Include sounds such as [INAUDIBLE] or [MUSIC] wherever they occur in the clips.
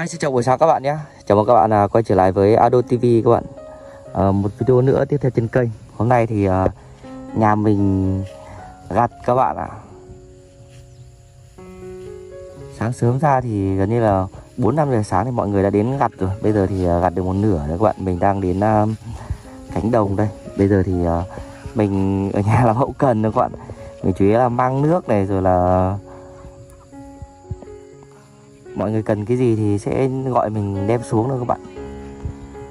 Hi, xin chào buổi sáng các bạn nhé. Chào mừng các bạn à, quay trở lại với Ado TV các bạn. À, Một video nữa tiếp theo trên kênh. Hôm nay thì à, nhà mình gặt các bạn ạ. À. Sáng sớm ra thì gần như là 4-5 giờ sáng thì mọi người đã đến gặt rồi. Bây giờ thì à, gặt được một nửa rồi các bạn. Mình đang đến à, cánh đồng đây. Bây giờ thì à, mình ở nhà làm hậu cần rồi các bạn. Mình chủ yếu là mang nước này rồi là mọi người cần cái gì thì sẽ gọi mình đem xuống thôi các bạn.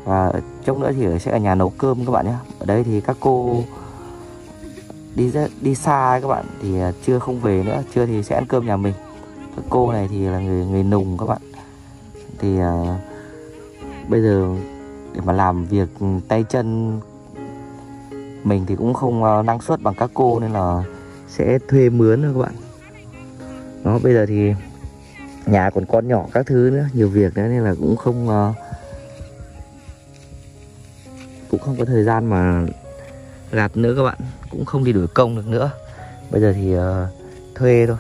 Và chốc nữa thì sẽ ở nhà nấu cơm các bạn nhé. Ở đây thì các cô đi rất đi xa các bạn thì à, chưa không về nữa. Chưa thì sẽ ăn cơm nhà mình. Các cô này thì là người người nùng các bạn. Thì uh, bây giờ để mà làm việc tay chân mình thì cũng không uh, năng suất bằng các cô nên là sẽ thuê mướn thôi các bạn. Đó bây giờ thì nhà còn con nhỏ các thứ nữa nhiều việc nữa nên là cũng không uh, cũng không có thời gian mà gạt nữa các bạn. Cũng không đi đuổi công được nữa. Bây giờ thì uh, thuê thôi.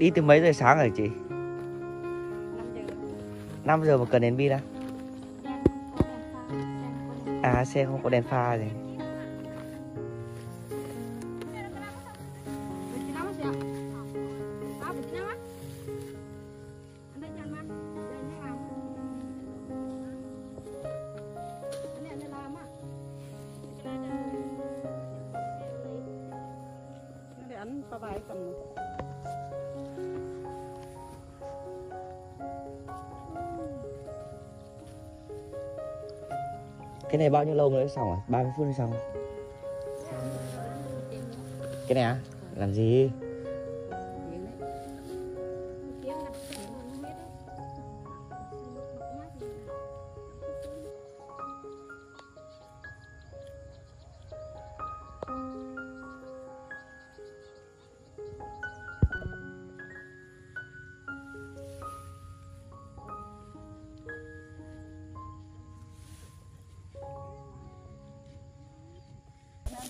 Đi từ mấy giờ sáng hả chị? 5 giờ mà cần đến pin á? À xe không có đèn pha gì ăn pha bài Cái này bao nhiêu lâu mới xong à? 30 phút mới xong Cái này à? Làm gì?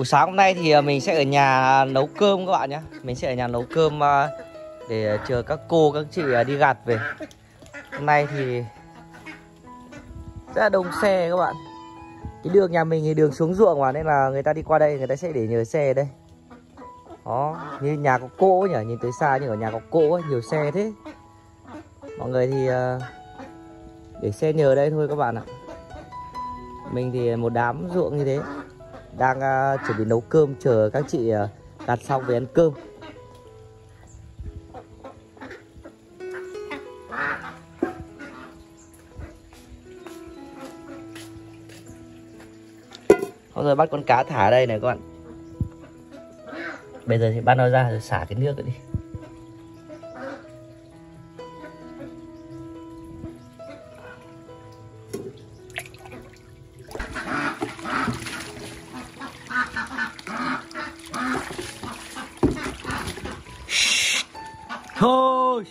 Buổi sáng hôm nay thì à, mình sẽ ở nhà nấu cơm các bạn nhé Mình sẽ ở nhà nấu cơm à, để chờ các cô, các chị à, đi gạt về. Hôm nay thì rất là đông xe các bạn. Cái đường nhà mình thì đường xuống ruộng mà Nên là người ta đi qua đây người ta sẽ để nhờ xe đây. Đó, như nhà có cỗ nhỉ, nhìn tới xa như ở nhà có cỗ ấy, nhiều xe thế. Mọi người thì để xe nhờ đây thôi các bạn ạ. Mình thì một đám ruộng như thế đang uh, chuẩn bị nấu cơm chờ các chị uh, đặt xong về ăn cơm. Hôm rồi bắt con cá thả đây này các bạn. Bây giờ thì bắt nó ra rồi xả cái nước đi. Thôi.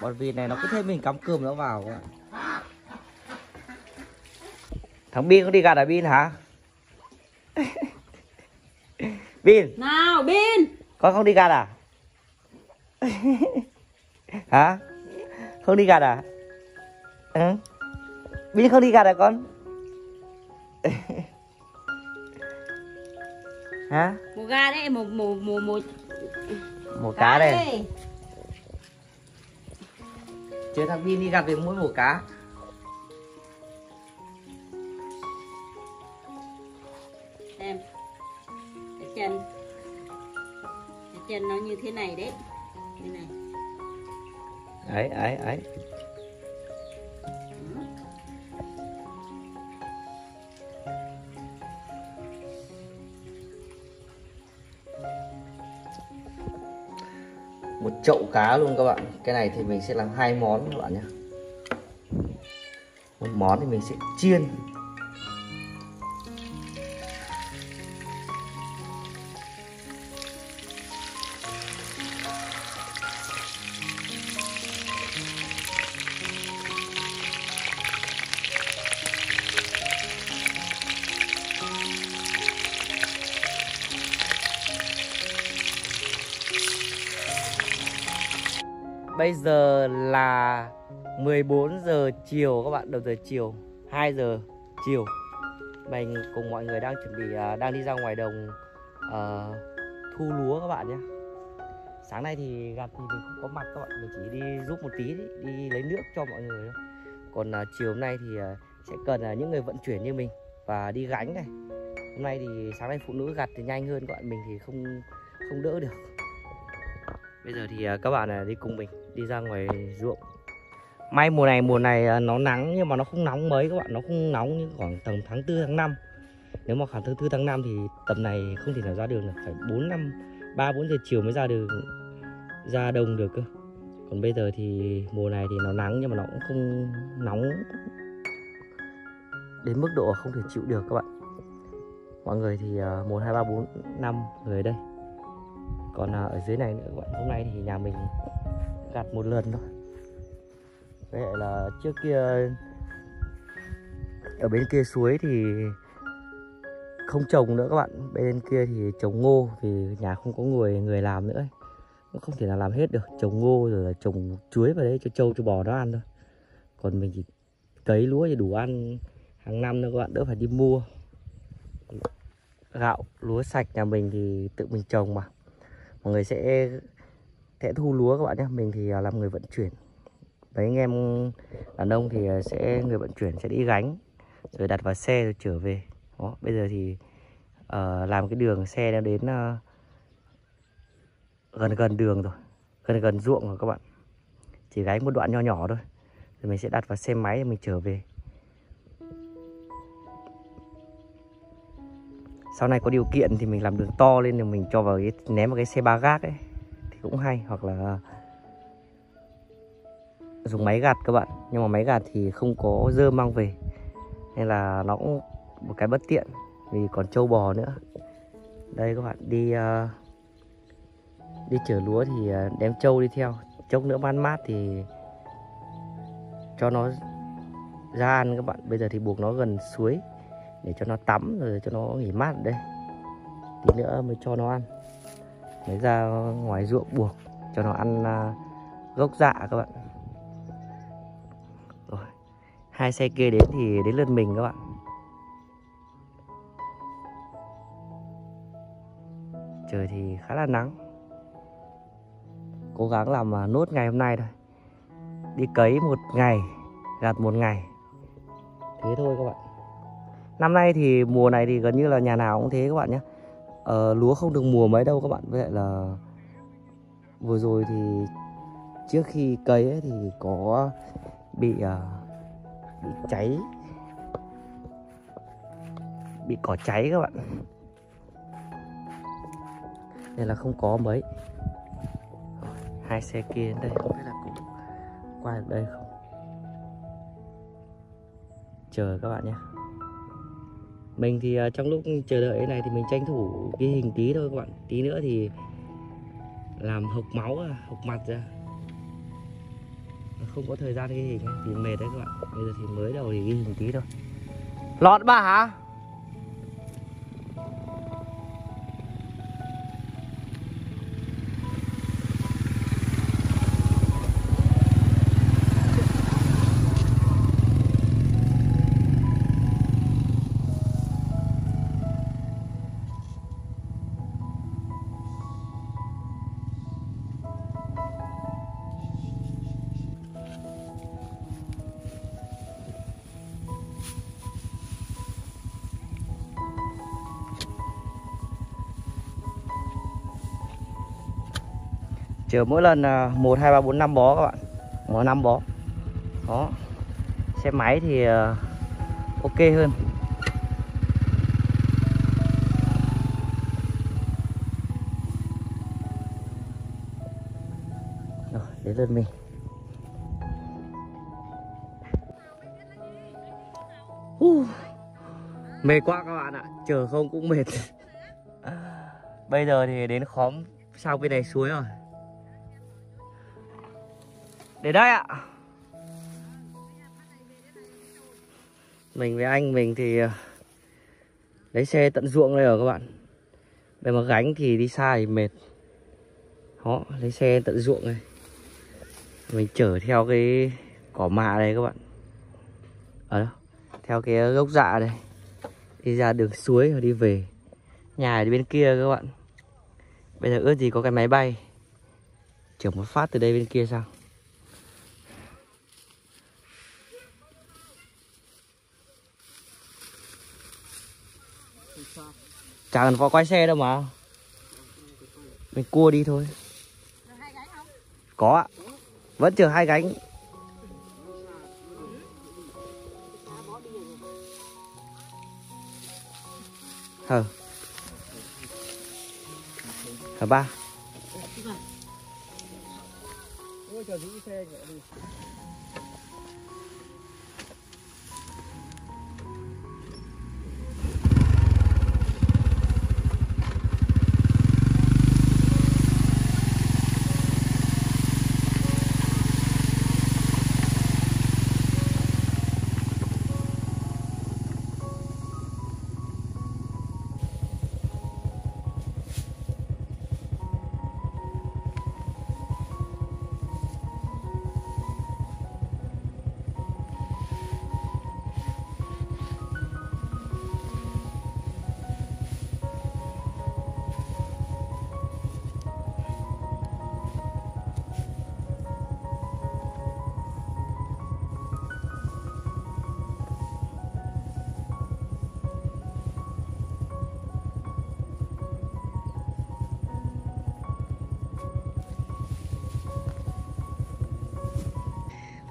Bọn vịt này nó cứ thấy mình cắm cơm nó vào thằng bin có đi gạt à bin hả? [LAUGHS] Bin. Nào Bin. Con không đi gạt à? [LAUGHS] Hả? Không đi gạt à? Ừ? bin không đi gạt à con [LAUGHS] hả? Một gà đấy Một một một một một cá đây. chưa thằng bin đi gạt về mỗi một cá. Xem Cái chân. Cái chân nó như thế này đấy. Như này. Ấy ấy ấy một chậu cá luôn các bạn. Cái này thì mình sẽ làm hai món các bạn nhé. Một món thì mình sẽ chiên. Bây giờ là 14 giờ chiều các bạn, đầu giờ chiều 2 giờ chiều. Mình cùng mọi người đang chuẩn bị, uh, đang đi ra ngoài đồng uh, thu lúa các bạn nhé. Sáng nay thì gặp thì mình không có mặt các bạn, mình chỉ đi giúp một tí, đi, đi lấy nước cho mọi người thôi. Còn uh, chiều hôm nay thì uh, sẽ cần uh, những người vận chuyển như mình và đi gánh này. Hôm nay thì sáng nay phụ nữ gặt thì nhanh hơn các bạn, mình thì không không đỡ được. Bây giờ thì các bạn đi cùng mình đi ra ngoài ruộng. May mùa này mùa này à, nó nắng nhưng mà nó không nóng mấy các bạn, nó không nóng như khoảng tầm tháng 4 tháng 5. Nếu mà khoảng tháng 4 tháng 5 thì tầm này không thể nào ra đường được, phải 4 năm 3 4 giờ chiều mới ra đường ra đồng được cơ. Còn bây giờ thì mùa này thì nó nắng nhưng mà nó cũng không nóng đến mức độ không thể chịu được các bạn. Mọi người thì à, 1 2 3 4 5 người đây còn à, ở dưới này nữa các bạn hôm nay thì nhà mình gặt một lần thôi. Vậy là trước kia, ở bên kia suối thì không trồng nữa các bạn. Bên kia thì trồng ngô vì nhà không có người người làm nữa nó không thể nào làm hết được. Trồng ngô rồi là trồng chuối vào đấy cho trâu, cho bò nó ăn thôi. Còn mình chỉ cấy lúa thì đủ ăn hàng năm nữa các bạn, đỡ phải đi mua. Gạo, lúa sạch nhà mình thì tự mình trồng mà. Mọi người sẽ sẽ thu lúa các bạn nhé. Mình thì à, làm người vận chuyển. Mấy anh em đàn ông thì à, sẽ người vận chuyển sẽ đi gánh rồi đặt vào xe rồi trở về. Đó bây giờ thì uh, làm cái đường xe nó đến uh, gần gần đường rồi gần gần ruộng rồi các bạn. Chỉ gánh một đoạn nho nhỏ thôi. Rồi mình sẽ đặt vào xe máy để mình trở về. Sau này có điều kiện thì mình làm đường to lên thì mình cho vào cái ném vào cái xe ba gác ấy cũng hay hoặc là dùng máy gạt các bạn. Nhưng mà máy gạt thì không có dơ mang về nên là nó cũng một cái bất tiện vì còn trâu bò nữa. Đây các bạn đi uh, đi chở lúa thì ờ, đem trâu đi theo. Trông nữa mát mát thì cho nó ra ăn các bạn. Bây giờ thì buộc nó gần suối để cho nó tắm rồi cho nó nghỉ mát ở đây. Tí nữa mới cho nó ăn lấy ra ngoài ruộng buộc, cho nó ăn à, gốc dạ các bạn. Rồi, hai xe kia đến thì đến lượt mình các bạn. Trời thì khá là nắng. Cố gắng làm à, nốt ngày hôm nay thôi. Đi cấy một ngày, gặt một ngày. Thế thôi các bạn. Năm nay thì mùa này thì gần như là nhà nào cũng thế các bạn nhé uh, Lúa không được mùa mấy đâu các bạn. Với lại là vừa rồi thì trước khi cấy ấy thì có bị uh, bị cháy. Bị cỏ cháy các bạn. Nên là không có mấy. Hai xe kia đến đây. Không biết là cũng qua được đây không? Chờ các bạn nhé mình thì ờ, trong lúc chờ đợi cái này thì mình tranh thủ ghi hình tí thôi các bạn. Tí nữa thì làm hộc máu hộc mặt ra. Không có thời gian ghi hình thì mệt đấy các bạn. Bây giờ thì mới đầu thì ghi hình tí thôi. Lọt ba hả? Chở mỗi lần là một hai ba bốn năm bó các bạn. Có năm bó. Đó. Xe máy thì à, ok hơn. Rồi đến lượt mình. Uh, mệt quá các bạn ạ. Chờ không cũng mệt. [LAUGHS] Bây giờ thì đến khóm sau bên này suối rồi để đây ạ. Mình với anh mình thì ờ, lấy xe tận ruộng đây rồi các bạn. Để mà gánh thì đi xa thì mệt. Đó, lấy xe tận ruộng này. Mình chở theo cái cỏ mạ đây các bạn. Ở đâu? Theo cái gốc dạ đây. Đi ra đường suối rồi đi về. Nhà ở bên kia các bạn. Bây giờ ước gì có cái máy bay. Chở một phát từ đây bên kia sang Chả cần có quay xe đâu mà. Mình cua đi thôi. Có ạ. Vẫn chờ hai gánh. Hờ. Hờ ba.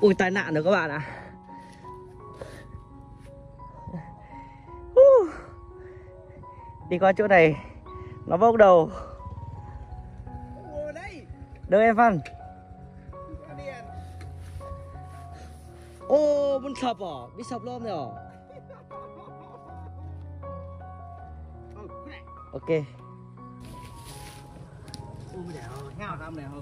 Ui tai nạn rồi các bạn ạ. Uh. Đi qua chỗ này Nó bốc đầu. Đợi em Văn? Ô, muốn sập à? Bị sập luôn rồi à? [LAUGHS] Ok. Ngao năm này hờ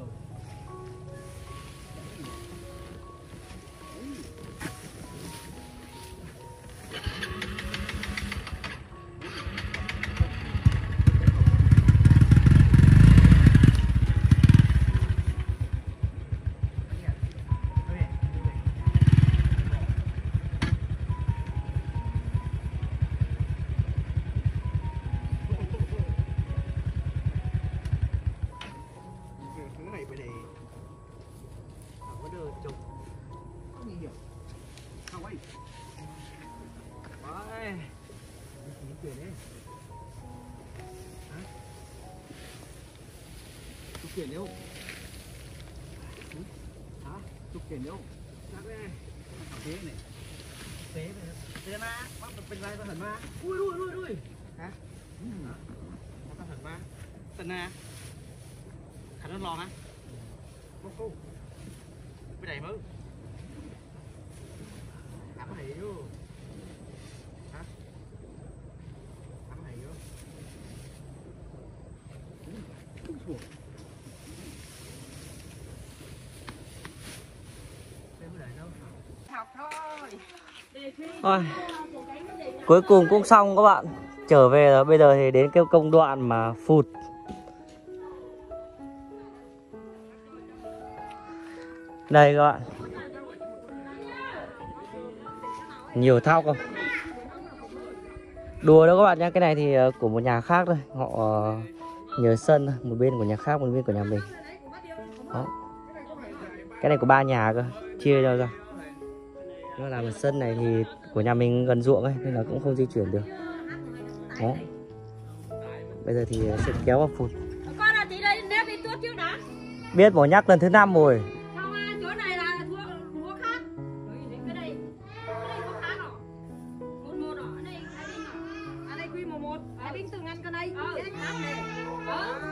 đâu hả? Chục tiền đâu chắc đây thế này. Thế này. Thế mà bắt được bên vai ta hẳn ma. Ui ui ui ui. Hả? Ừ. Ta hẳn ma. Tình à khánh nó lon á không không bên này mơ làm hiểu Rồi. Cuối cùng cũng xong các bạn. Trở về rồi, bây giờ thì đến cái công đoạn mà phụt. Đây các bạn. Nhiều thao không? Đùa đâu các bạn nha cái này thì ờ, của một nhà khác thôi. Họ ờ, nhờ sân một bên của nhà khác, một bên của nhà mình. Đó. Cái này của ba nhà cơ, chia cho ra. Nó làm ở sân này thì của nhà mình gần ruộng ấy nên là cũng không di chuyển được. Đó. Bây giờ thì sẽ kéo vào phụt. con là tí đây nếp đi tuốt trước đã Biết bỏ nhắc lần thứ năm rồi. À, khác. Cái này. Khác này. Ờ.